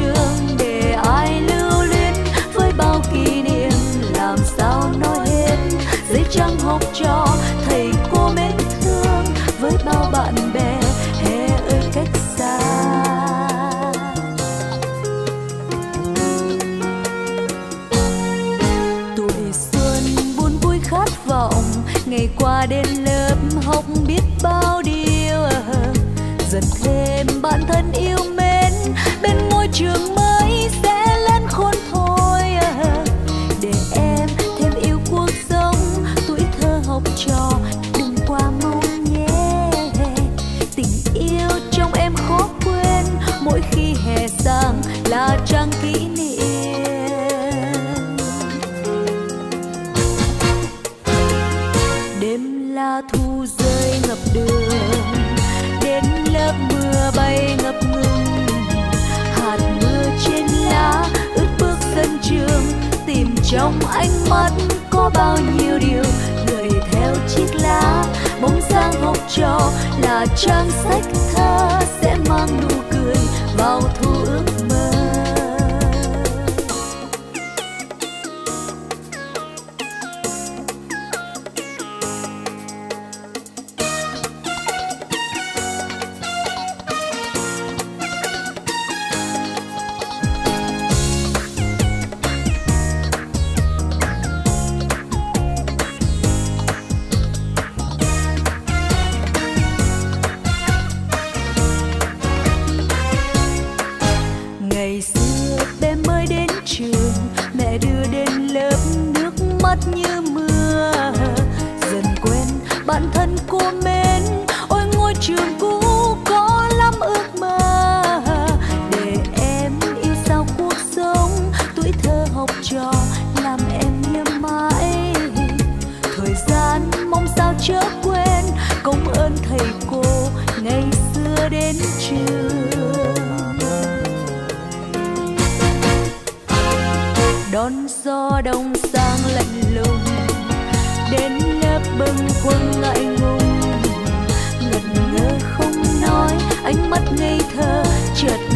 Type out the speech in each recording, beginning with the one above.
trường để ai lưu luyến với bao kỷ niệm, làm sao nói hết giấy trắng hộp cho trong ánh mắt có bao nhiêu điều người theo chiếc lá bóng dáng học trò là trang sách thơ sẽ mang nụ cười vào thu ánh mất ngây thơ chợt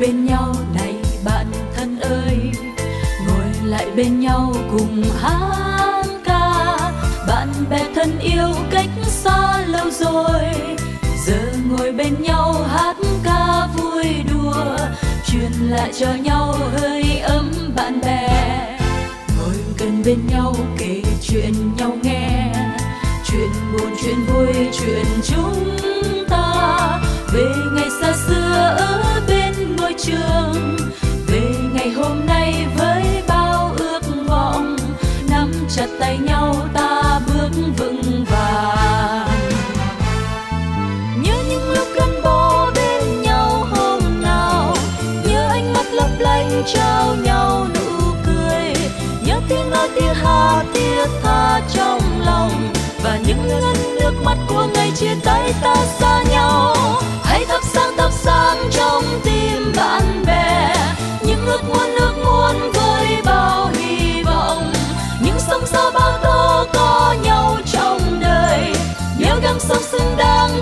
bên nhau. Này bạn thân ơi, ngồi lại bên nhau cùng hát ca. Bạn bè thân yêu cách xa lâu rồi, giờ ngồi bên nhau hát ca vui đùa. Truyền lại cho nhau hơi ấm bạn bè. Ngồi gần bên nhau kể chuyện nhau nghe. Chuyện buồn, chuyện vui, chuyện chúng ta. Về ngày sau chặt tay nhau, ta bước vững vàng. Nhớ những lúc gắn bó bên nhau hôm nào nhớ ánh mắt lấp lánh trao nhau nụ cười, nhớ tiếng nói, tiếng hát thiết tha trong lòng, và những ngân nước mắt của ngày chia tay ta xa nhau.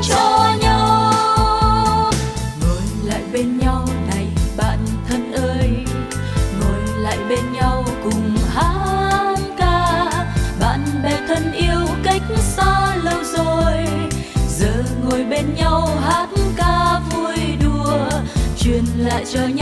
cho nhau. Ngồi lại bên nhau này, bạn thân ơi. Ngồi lại bên nhau cùng hát ca. Bạn bè thân yêu cách xa lâu rồi. Giờ ngồi bên nhau hát ca vui đùa, truyền lại cho nhau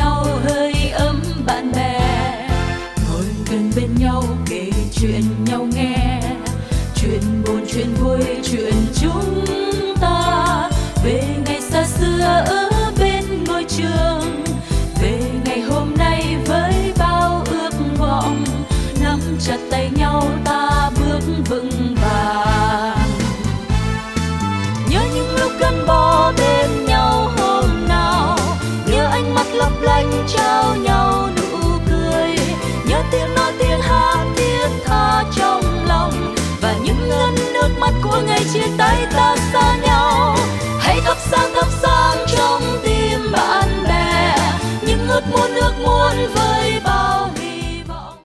for